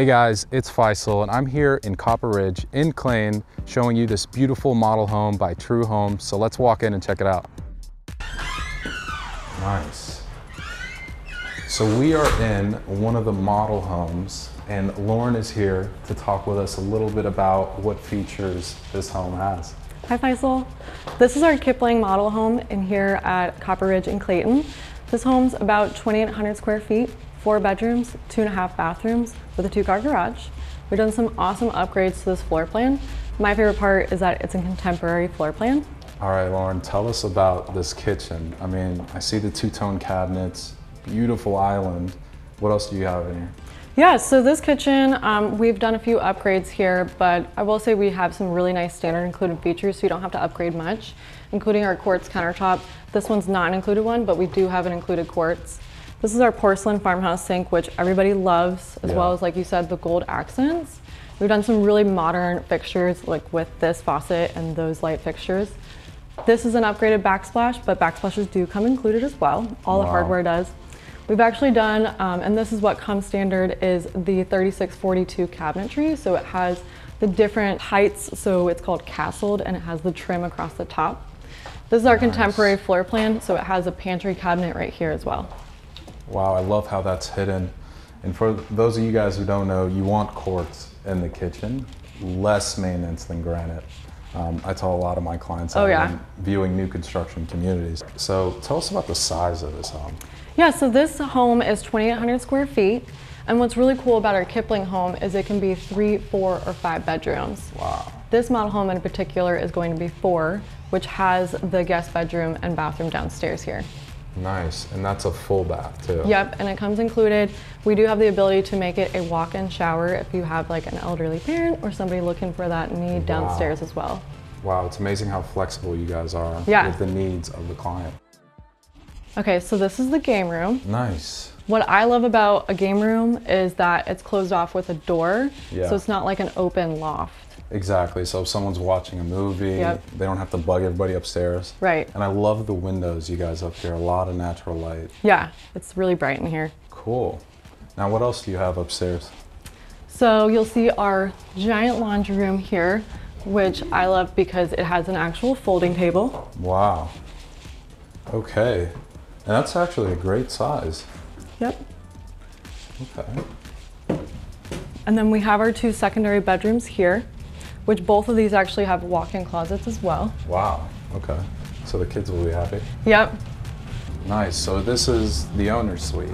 Hey guys, it's Faysal and I'm here in Copper Ridge in Clayton showing you this beautiful model home by True Homes. So let's walk in and check it out. Nice. So we are in one of the model homes and Lauren is here to talk with us a little bit about what features this home has. Hi Faysal. This is our Kipling model home in here at Copper Ridge in Clayton. This home's about 2,800 square feet, four bedrooms, two and a half bathrooms with a two car garage. We've done some awesome upgrades to this floor plan. My favorite part is that it's a contemporary floor plan. All right, Lauren, tell us about this kitchen. I mean, I see the two-tone cabinets, beautiful island. What else do you have in here? Yeah, so this kitchen, um, we've done a few upgrades here, but I will say we have some really nice standard included features, so you don't have to upgrade much, including our quartz countertop. This one's not an included one, but we do have an included quartz. This is our porcelain farmhouse sink, which everybody loves, as yeah. well as, like you said, the gold accents. We've done some really modern fixtures, like with this faucet and those light fixtures. This is an upgraded backsplash, but backsplashes do come included as well. All wow. the hardware does. We've actually done, um, and this is what comes standard, is the 3642 cabinetry. So it has the different heights, so it's called castled, and it has the trim across the top. This is our nice. contemporary floor plan, so it has a pantry cabinet right here as well. Wow, I love how that's hidden. And for those of you guys who don't know, you want quartz in the kitchen, less maintenance than granite. Um, I tell a lot of my clients oh, yeah. viewing new construction communities. So tell us about the size of this home. Yeah, so this home is 2,800 square feet. And what's really cool about our Kipling home is it can be three, four, or five bedrooms. Wow. This model home in particular is going to be four, which has the guest bedroom and bathroom downstairs here. Nice, and that's a full bath too. Yep, and it comes included. We do have the ability to make it a walk-in shower if you have like an elderly parent or somebody looking for that need wow. downstairs as well. Wow, it's amazing how flexible you guys are yeah. with the needs of the client. Okay, so this is the game room. Nice. What I love about a game room is that it's closed off with a door, yeah. so it's not like an open loft. Exactly. So if someone's watching a movie, yep. they don't have to bug everybody upstairs. Right. And I love the windows you guys up here. A lot of natural light. Yeah, it's really bright in here. Cool. Now what else do you have upstairs? So you'll see our giant laundry room here, which I love because it has an actual folding table. Wow. Okay. And that's actually a great size. Yep. Okay. And then we have our two secondary bedrooms here which both of these actually have walk-in closets as well. Wow, okay. So the kids will be happy? Yep. Nice, so this is the owner's suite.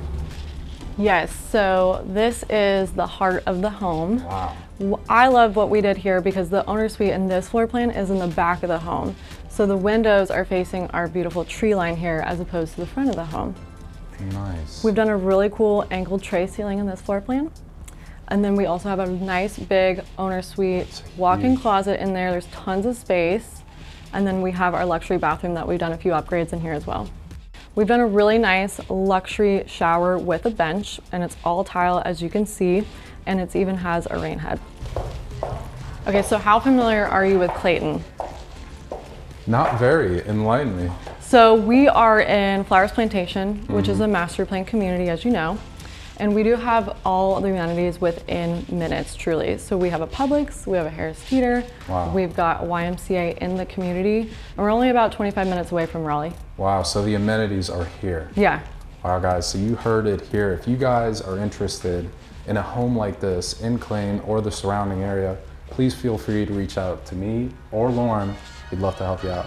Yes, so this is the heart of the home. Wow. I love what we did here because the owner suite in this floor plan is in the back of the home. So the windows are facing our beautiful tree line here as opposed to the front of the home. Nice. We've done a really cool angled tray ceiling in this floor plan. And then we also have a nice big owner suite walk-in closet in there. There's tons of space. And then we have our luxury bathroom that we've done a few upgrades in here as well. We've done a really nice luxury shower with a bench and it's all tile as you can see and it even has a rain head. Okay, so how familiar are you with Clayton? Not very, enlighten me. So we are in Flowers Plantation, which mm -hmm. is mm-hmm. a master plan community as you know. And we do have all the amenities within minutes, truly. So we have a Publix, we have a Harris Teeter, wow. we've got YMCA in the community, and we're only about 25 minutes away from Raleigh. Wow, so the amenities are here. Yeah. Wow, guys, so you heard it here. If you guys are interested in a home like this in Clayton or the surrounding area, please feel free to reach out to me or Lauren. We'd love to help you out.